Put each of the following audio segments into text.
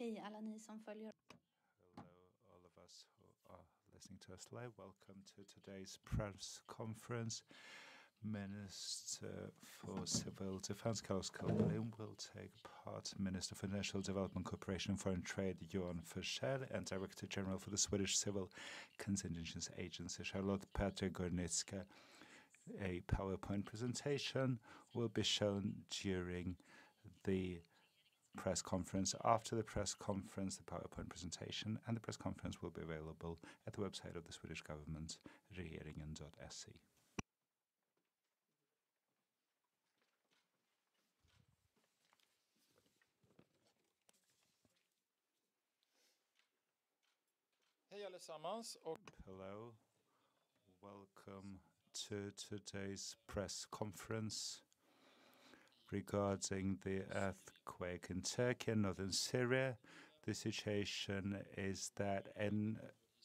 Hej alla ni som följer. Hello, all of us who are listening to us live. Welcome to today's press conference. Minister for Civil Defense, Carl-Oskar Bohlin, will take part. Minister for National Development, Cooperation and Foreign Trade, Johan Forssell, and Director General for the Swedish Civil Contingencies Agency, Charlotte Petri Gornitzka. A PowerPoint presentation will be shown during the press conference. After the press conference, the PowerPoint presentation and the press conference will be available at the website of the Swedish government, regeringen.se. Hello, welcome to today's press conference regarding the earthquake in Turkey and northern Syria. The situation is that an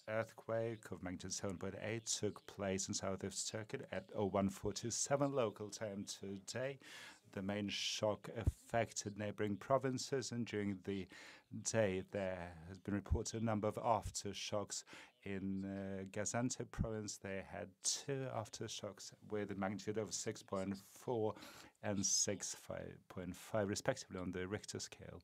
earthquake of magnitude 7.8 took place in south of Turkey at 0147 local time today. The main shock affected neighboring provinces, and during the day, there has been reported a number of aftershocks. In uh, Gaziantep province, they had two aftershocks with a magnitude of 6.4 and 6.5, respectively, on the Richter scale.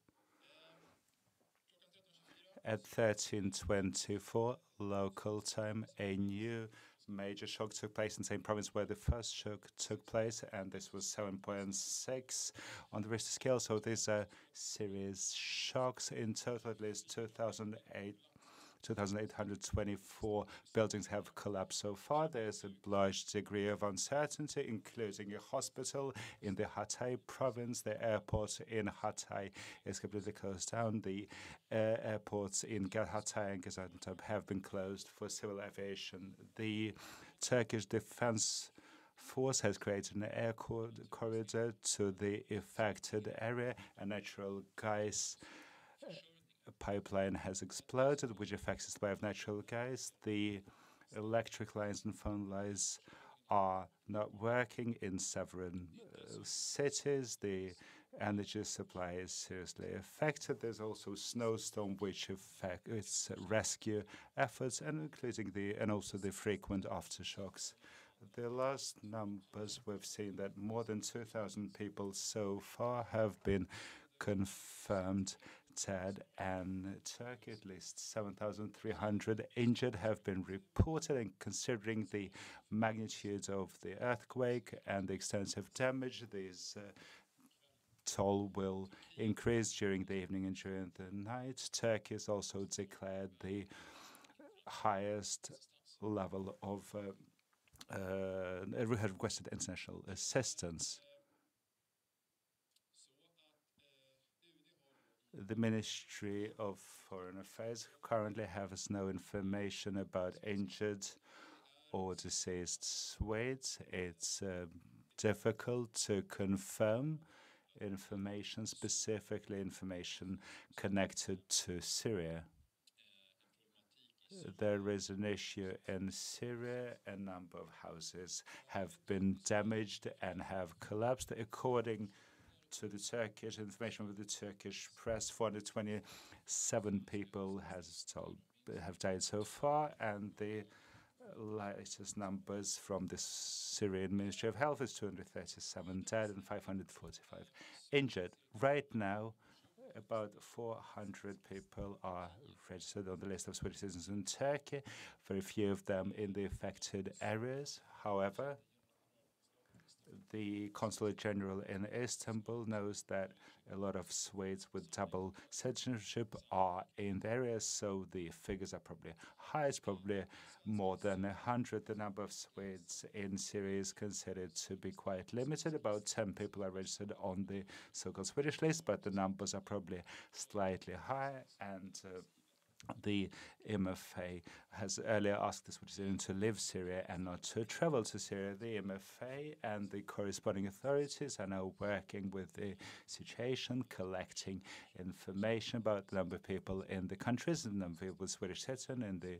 At 13:24 local time, a new major shock took place in same province where the first shock took place, and this was 7.6 on the Richter scale. So these are serious shocks. In total, at least 2,008 2,824 buildings have collapsed so far. There's a large degree of uncertainty, including a hospital in the Hatay province. The airport in Hatay is completely closed down. The uh, airports in Hatay and Gaziantep have been closed for civil aviation. The Turkish defense force has created an air corridor to the affected area. A natural gas pipeline has exploded, which affects the supply of natural gas. The electric lines and phone lines are not working in several uh, cities. The energy supply is seriously affected. There's also snowstorm which affects rescue efforts and including the and also the frequent aftershocks. The last numbers we've seen that more than 2,000 people so far have been confirmed dead, and Turkey, at least 7,300 injured have been reported. And considering the magnitude of the earthquake and the extensive damage, these uh, toll will increase during the evening and during the night. Turkey has also declared the highest level of uh, uh, requested international assistance. The Ministry of Foreign Affairs currently has no information about injured or deceased Swedes. It's uh, difficult to confirm information, specifically information connected to Syria. There is an issue in Syria. A number of houses have been damaged and have collapsed. According to the Turkish information with the Turkish press, 427 people has told have died so far, and the latest numbers from the Syrian Ministry of Health is 237 dead and 545 injured. Right now, about 400 people are registered on the list of Swedish citizens in Turkey, very few of them in the affected areas. However, the Consulate General in Istanbul knows that a lot of Swedes with double citizenship are in the area, so the figures are probably high. It's probably more than 100. The number of Swedes in Syria is considered to be quite limited. About 10 people are registered on the so-called Swedish list, but the numbers are probably slightly higher. And uh, the MFA has earlier asked the Swedish Union to leave Syria and not to travel to Syria. The MFA and the corresponding authorities are now working with the situation, collecting information about the number of people in the countries, the number of people with Swedish citizen in the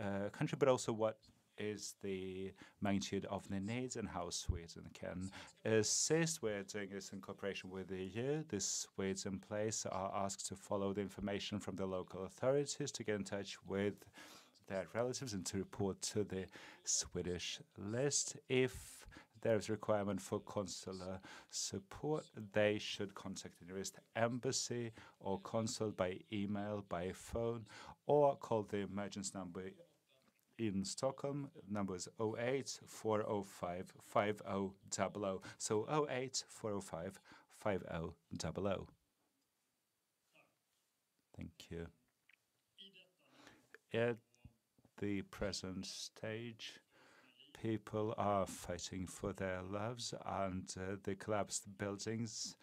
uh, country, but also what is the magnitude of the needs and how Sweden can assist. We're doing this in cooperation with the EU. The Swedes in place are asked to follow the information from the local authorities to get in touch with their relatives and to report to the Swedish list. If there is a requirement for consular support, they should contact the nearest embassy or consul by email, by phone, or call the emergency number in Stockholm. Number is 08 405 5000. So 08 405 5000. Thank you. At the present stage, people are fighting for their lives and uh, the collapsed buildings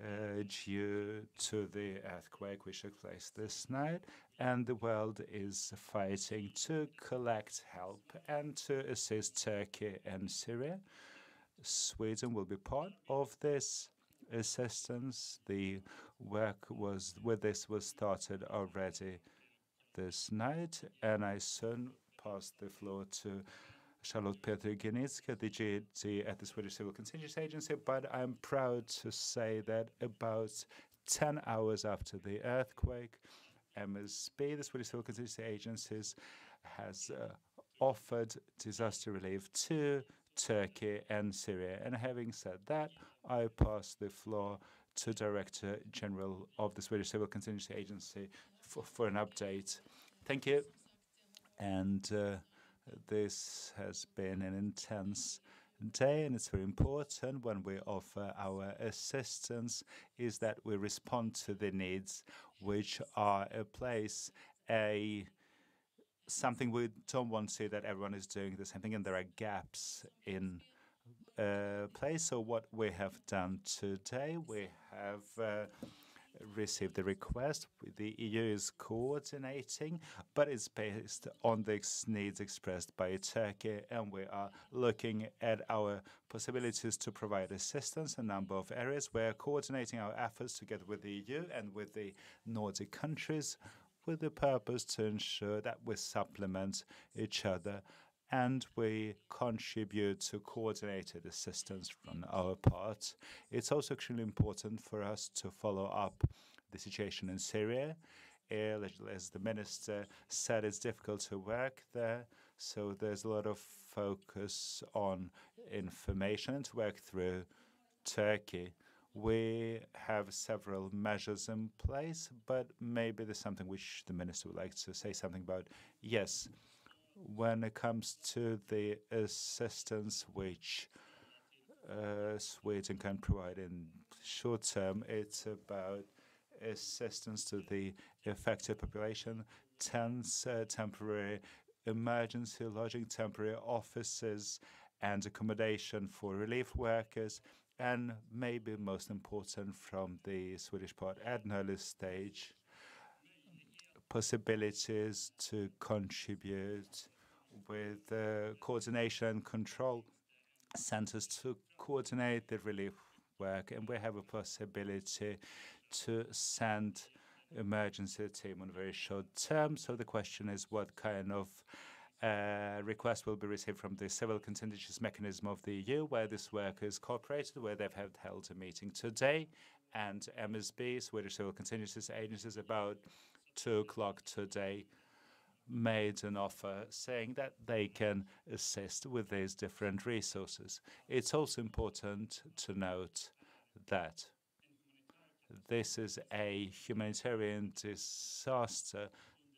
uh, due to the earthquake which took place this night, and the world is fighting to collect help and to assist Turkey and Syria. Sweden will be part of this assistance. The work was with this was started already this night, and I soon pass the floor to Charlotte Petri Gornitzka, the GD at the Swedish Civil Contingency Agency, but I'm proud to say that about 10 hours after the earthquake, MSB, the Swedish Civil Contingency Agency, has uh, offered disaster relief to Turkey and Syria. And having said that, I pass the floor to Director General of the Swedish Civil Contingency Agency for, for an update. Thank you. And uh, this has been an intense day, and it's very important when we offer our assistance is that we respond to the needs which are a place, a something we don't want to see that everyone is doing the same thing, and there are gaps in uh, place. So what we have done today, we have uh, received the request. The EU is coordinating, but it's based on the needs expressed by Turkey, and we are looking at our possibilities to provide assistance in a number of areas. We're coordinating our efforts together with the EU and with the Nordic countries with the purpose to ensure that we supplement each other and we contribute to coordinated assistance from our part. It's also extremely important for us to follow up the situation in Syria. As the minister said, it's difficult to work there, so there's a lot of focus on information and to work through Turkey. We have several measures in place, but maybe there's something which the minister would like to say something about. Yes, when it comes to the assistance which uh, Sweden can provide in short term, it's about assistance to the affected population, tents, uh, temporary emergency lodging, temporary offices, and accommodation for relief workers, and maybe most important from the Swedish part at an early stage, possibilities to contribute with uh, coordination and control centers to coordinate the relief work, and we have a possibility to send emergency team on very short term. So the question is what kind of uh, request will be received from the civil contingencies mechanism of the EU, where this work is cooperated, where they've had held a meeting today, and MSB, Swedish Civil Contingencies Agencies, about two o'clock today made an offer saying that they can assist with these different resources. It's also important to note that this is a humanitarian disaster.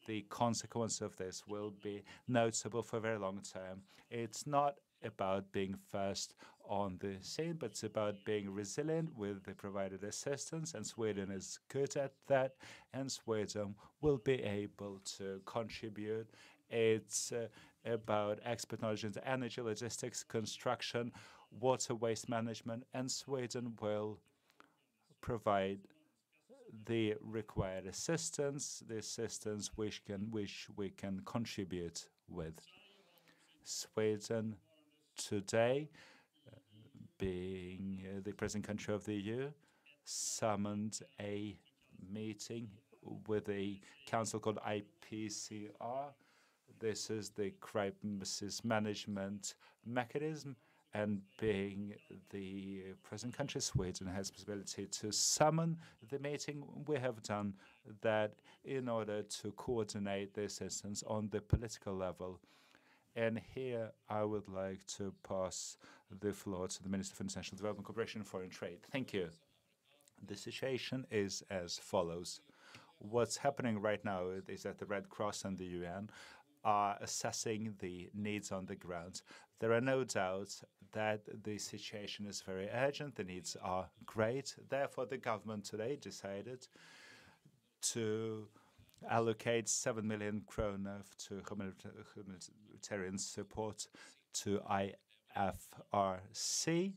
The consequence of this will be noticeable for a very long term. It's not about being first on the scene, but it's about being resilient with the provided assistance, and Sweden is good at that, and Sweden will be able to contribute. It's uh, about expert knowledge into energy, logistics, construction, water waste management, and Sweden will provide the required assistance, the assistance which can which we can contribute with. Sweden today, being uh, the present country of the EU, summoned a meeting with a council called IPCR. This is the crisis management mechanism, and being the present country, Sweden has the possibility to summon the meeting. We have done that in order to coordinate the assistance on the political level. And here I would like to pass the floor to the Minister for International Development Cooperation and Foreign Trade. Thank you. The situation is as follows. What's happening right now is that the Red Cross and the UN are assessing the needs on the ground. There are no doubts that the situation is very urgent, the needs are great. Therefore, the government today decided to allocate 7 million krona to humanitarian support to IFRC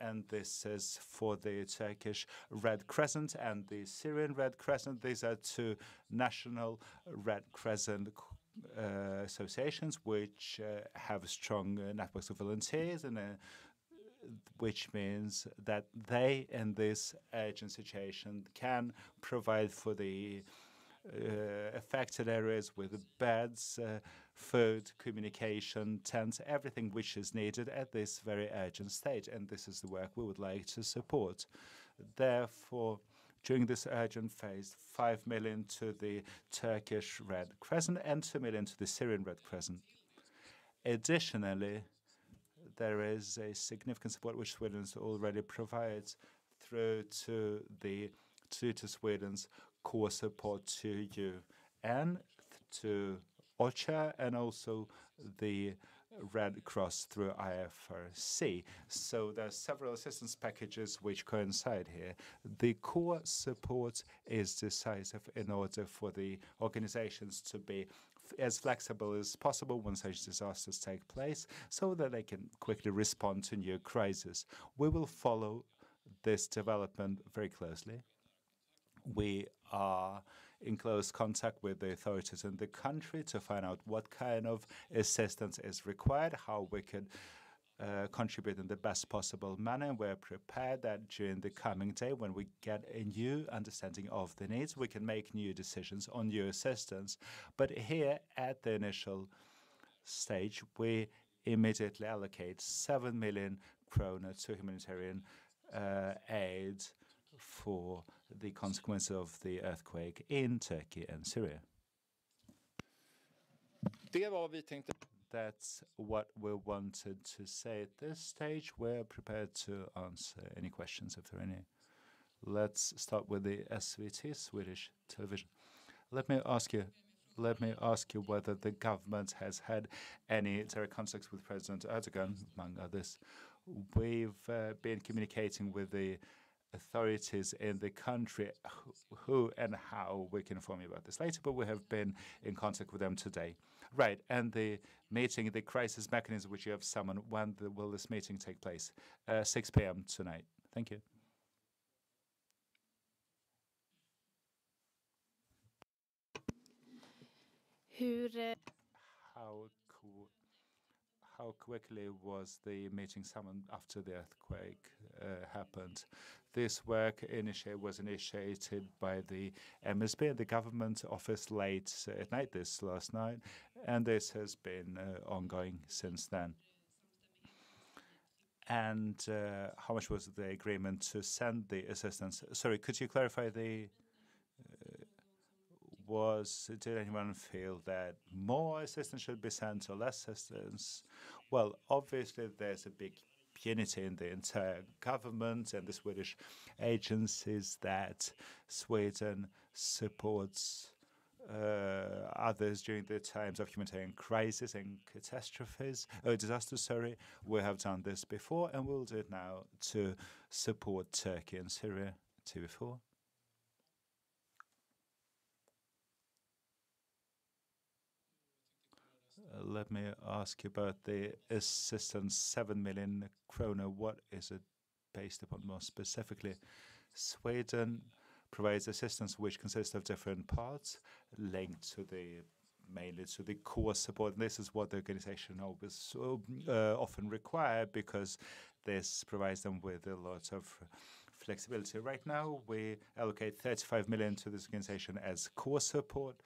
and this is for the Turkish Red Crescent and the Syrian Red Crescent. These are two national Red Crescent uh, associations which uh, have strong uh, networks of volunteers and uh, which means that they in this urgent situation can provide for the affected areas with beds, uh, food, communication, tents, everything which is needed at this very urgent stage. And this is the work we would like to support. Therefore, during this urgent phase, 5 million to the Turkish Red Crescent and 2 million to the Syrian Red Crescent. Additionally, there is a significant support which Sweden already provides through to the to Sweden's core support to you and to OCHA and also the Red Cross through IFRC. So there are several assistance packages which coincide here. The core support is decisive in order for the organizations to be as flexible as possible when such disasters take place so that they can quickly respond to new crises. We will follow this development very closely. We are in close contact with the authorities in the country to find out what kind of assistance is required, how we can uh, contribute in the best possible manner. We're prepared that during the coming day, when we get a new understanding of the needs, we can make new decisions on new assistance. But here at the initial stage, we immediately allocate 7 million kroner to humanitarian uh, aid for the consequence of the earthquake in Turkey and Syria. Det var vi tänkte. That's what we wanted to say at this stage. We're prepared to answer any questions if there are any. Let's start with the SVT, Swedish television. Let me ask you, let me ask you whether the government has had any direct contacts with President Erdogan, among others. We've uh, been communicating with the authorities in the country who and how we can inform you about this later, but we have been in contact with them today. Right, and the meeting, the crisis mechanism which you have summoned, when the, will this meeting take place? Uh, 6 p.m. tonight. Thank you. How how quickly was the meeting summoned after the earthquake uh, happened? This work initiate, was initiated by the MSB, the government office, late at night this last night, and this has been uh, ongoing since then. And uh, how much was the agreement to send the assistance? Sorry, could you clarify the uh, was did anyone feel that more assistance should be sent or less assistance? Well, obviously, there's a big unity in the entire government and the Swedish agencies that Sweden supports uh, others during the times of humanitarian crisis and catastrophes, oh, disasters, sorry. We have done this before and we'll do it now to support Turkey and Syria. too before. Let me ask you about the assistance, 7 million krona. What is it based upon more specifically? Sweden provides assistance which consists of different parts linked to the mainly to the core support. And this is what the organization always uh, often require because this provides them with a lot of flexibility. Right now, we allocate 35 million to this organization as core support,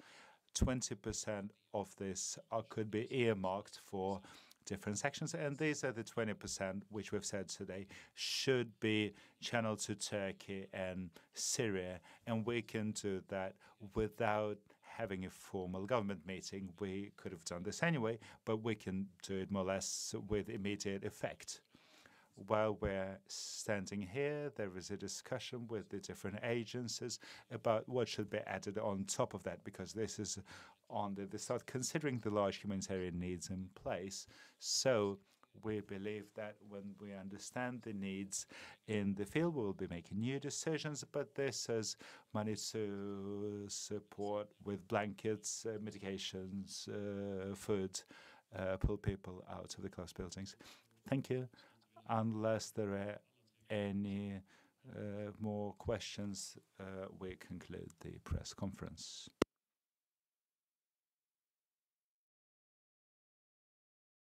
20% of this could be earmarked for different sections. And these are the 20% which we've said today should be channeled to Turkey and Syria. And we can do that without having a formal government meeting. We could have done this anyway, but we can do it more or less with immediate effect. While we're standing here, there is a discussion with the different agencies about what should be added on top of that, because this is on the, start considering the large humanitarian needs in place. So we believe that when we understand the needs in the field, we will be making new decisions. But this is money to support with blankets, uh, medications, uh, food, uh, pull people out of the closed buildings. Thank you. Unless there are any uh, more questions, uh, we conclude the press conference.